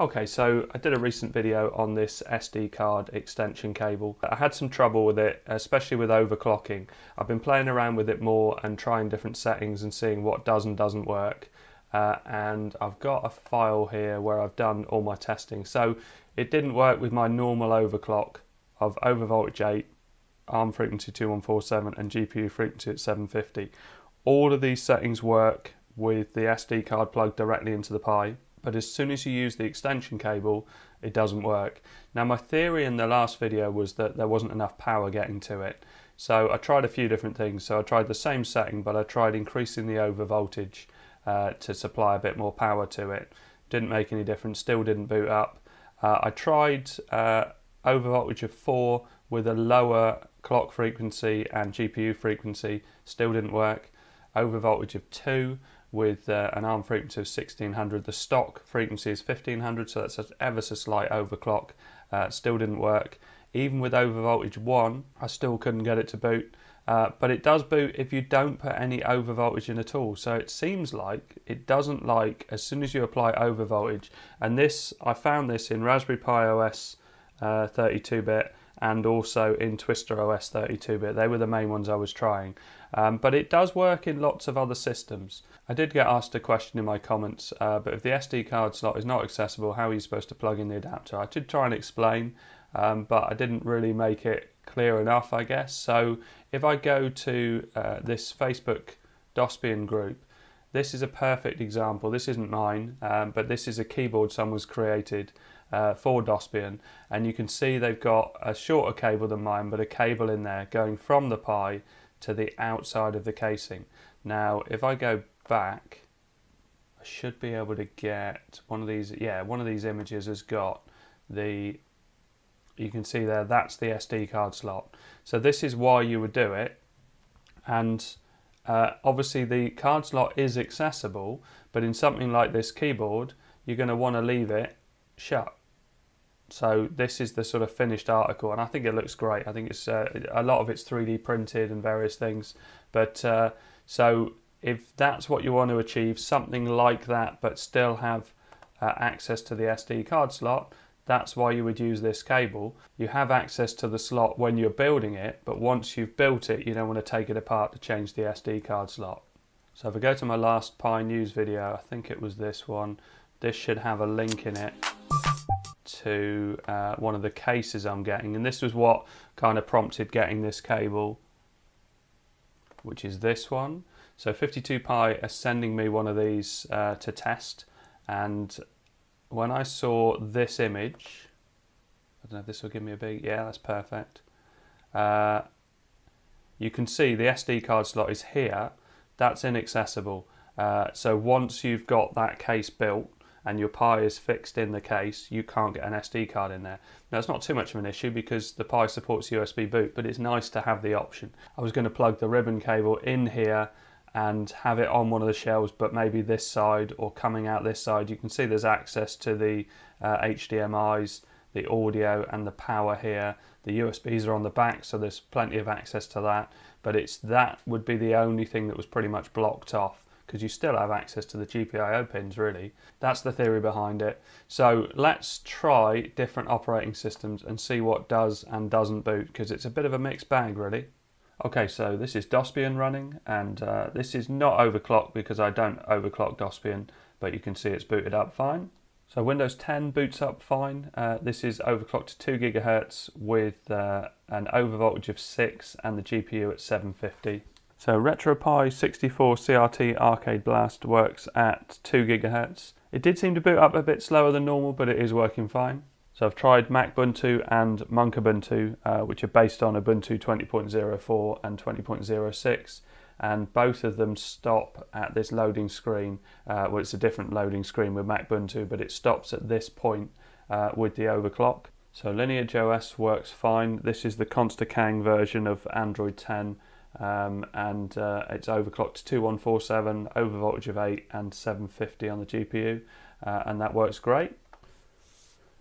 Okay, so I did a recent video on this SD card extension cable. I had some trouble with it, especially with overclocking. I've been playing around with it more and trying different settings and seeing what does and doesn't work. Uh, and I've got a file here where I've done all my testing. So it didn't work with my normal overclock of overvoltage 8, ARM frequency 2147 and GPU frequency at 750. All of these settings work with the SD card plugged directly into the Pi but as soon as you use the extension cable, it doesn't work. Now my theory in the last video was that there wasn't enough power getting to it. So I tried a few different things. So I tried the same setting, but I tried increasing the over voltage uh, to supply a bit more power to it. Didn't make any difference, still didn't boot up. Uh, I tried uh, over voltage of 4 with a lower clock frequency and GPU frequency, still didn't work. Over voltage of 2 with uh, an ARM frequency of 1600. The stock frequency is 1500, so that's ever so slight overclock. Uh, still didn't work. Even with overvoltage 1, I still couldn't get it to boot. Uh, but it does boot if you don't put any overvoltage in at all. So it seems like it doesn't like as soon as you apply overvoltage. And this, I found this in Raspberry Pi OS 32-bit uh, and also in Twister OS 32-bit. They were the main ones I was trying. Um, but it does work in lots of other systems. I did get asked a question in my comments, uh, but if the SD card slot is not accessible, how are you supposed to plug in the adapter? I did try and explain, um, but I didn't really make it clear enough, I guess. So if I go to uh, this Facebook Dosbian group, this is a perfect example. This isn't mine, um, but this is a keyboard someone's created uh, for Dosbian, and you can see they've got a shorter cable than mine, but a cable in there going from the Pi to the outside of the casing. Now, if I go back, I should be able to get one of these, yeah, one of these images has got the, you can see there, that's the SD card slot. So this is why you would do it. And uh, obviously the card slot is accessible, but in something like this keyboard, you're going to want to leave it shut. So this is the sort of finished article, and I think it looks great. I think it's uh, a lot of it's 3D printed and various things. But uh, so if that's what you want to achieve, something like that, but still have uh, access to the SD card slot, that's why you would use this cable. You have access to the slot when you're building it, but once you've built it, you don't want to take it apart to change the SD card slot. So if I go to my last Pi News video, I think it was this one, this should have a link in it to uh, one of the cases I'm getting and this was what kind of prompted getting this cable which is this one. So 52Pi are sending me one of these uh, to test and when I saw this image I don't know if this will give me a big yeah that's perfect. Uh, you can see the SD card slot is here. That's inaccessible. Uh, so once you've got that case built and your Pi is fixed in the case, you can't get an SD card in there. Now it's not too much of an issue because the Pi supports USB boot, but it's nice to have the option. I was going to plug the ribbon cable in here and have it on one of the shelves, but maybe this side or coming out this side. You can see there's access to the uh, HDMI's, the audio and the power here. The USBs are on the back, so there's plenty of access to that, but it's that would be the only thing that was pretty much blocked off because you still have access to the GPIO pins really. That's the theory behind it. So let's try different operating systems and see what does and doesn't boot because it's a bit of a mixed bag really. Okay, so this is Dosbian running and uh, this is not overclocked because I don't overclock Dosbian, but you can see it's booted up fine. So Windows 10 boots up fine. Uh, this is overclocked to 2 gigahertz with uh, an overvoltage of 6 and the GPU at 750. So RetroPie 64 CRT Arcade Blast works at 2 gigahertz. It did seem to boot up a bit slower than normal, but it is working fine. So I've tried MacBuntu and Monk Ubuntu, uh, which are based on Ubuntu 20.04 and 20.06, and both of them stop at this loading screen. Uh, well, it's a different loading screen with MacBuntu, but it stops at this point uh, with the overclock. So Lineage OS works fine. This is the Kang version of Android 10 um, and uh, it's overclocked to 2147, over voltage of 8 and 750 on the GPU, uh, and that works great.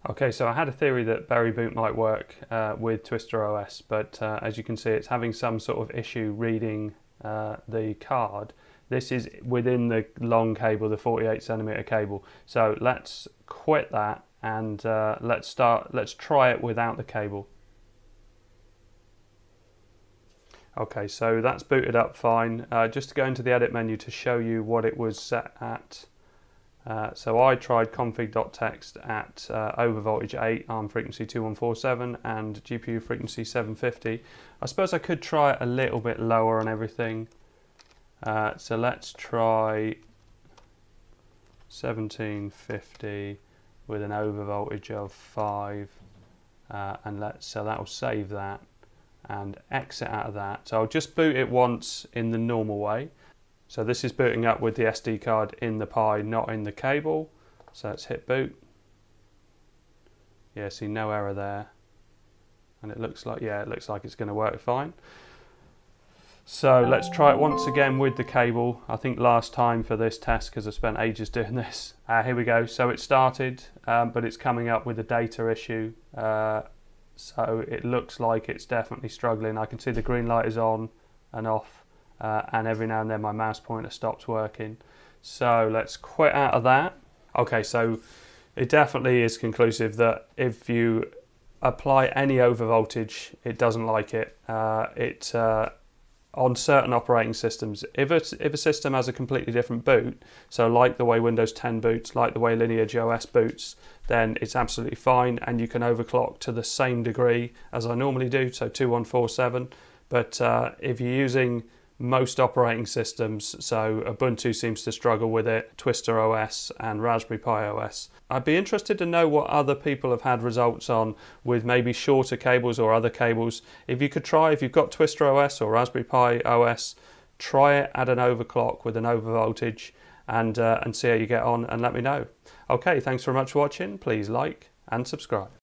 Okay, so I had a theory that BerryBoot might work uh, with Twister OS, but uh, as you can see, it's having some sort of issue reading uh, the card This is within the long cable, the 48 centimeter cable. So let's quit that and uh, let's start, let's try it without the cable. Okay, so that's booted up fine. Uh, just to go into the edit menu to show you what it was set at. Uh, so I tried config.txt at uh, overvoltage 8, ARM frequency 2147 and GPU frequency 750. I suppose I could try it a little bit lower on everything. Uh, so let's try 1750 with an overvoltage of 5 uh, and let's so that will save that and exit out of that. So I'll just boot it once in the normal way. So this is booting up with the SD card in the Pi, not in the cable. So let's hit boot. Yeah, see no error there. And it looks like, yeah, it looks like it's going to work fine. So let's try it once again with the cable. I think last time for this test, because I spent ages doing this. Uh, here we go. So it started, um, but it's coming up with a data issue. Uh, so it looks like it's definitely struggling. I can see the green light is on and off uh, and every now and then my mouse pointer stops working. So let's quit out of that. Okay, so it definitely is conclusive that if you apply any overvoltage, it doesn't like it. Uh, it uh, on certain operating systems, if a, if a system has a completely different boot, so like the way Windows 10 boots, like the way Lineage OS boots, then it's absolutely fine and you can overclock to the same degree as I normally do, so 2147. But uh, if you're using most operating systems, so Ubuntu seems to struggle with it, Twister OS and Raspberry Pi OS. I'd be interested to know what other people have had results on with maybe shorter cables or other cables. If you could try, if you've got Twister OS or Raspberry Pi OS, try it at an overclock with an overvoltage and, uh, and see how you get on and let me know. Okay, thanks very much for watching. Please like and subscribe.